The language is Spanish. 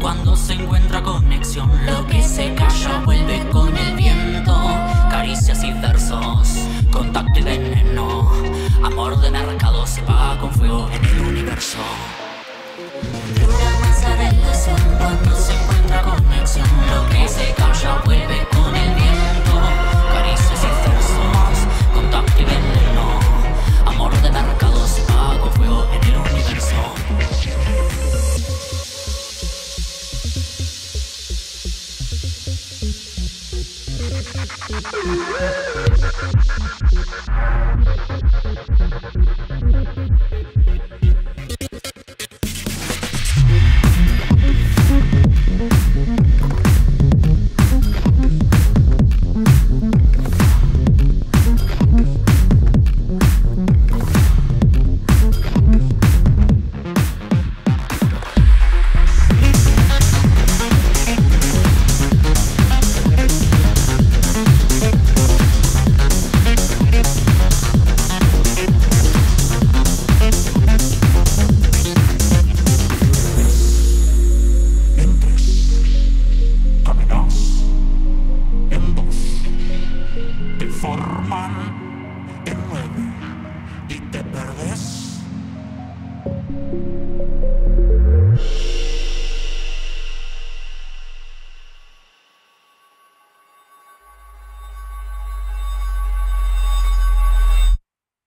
cuando se encuentra conexión. Lo que se calla vuelve con el viento. Caricias y versos, contacto y veneno. Amor de mercado se paga con fuego en el universo. Thank you.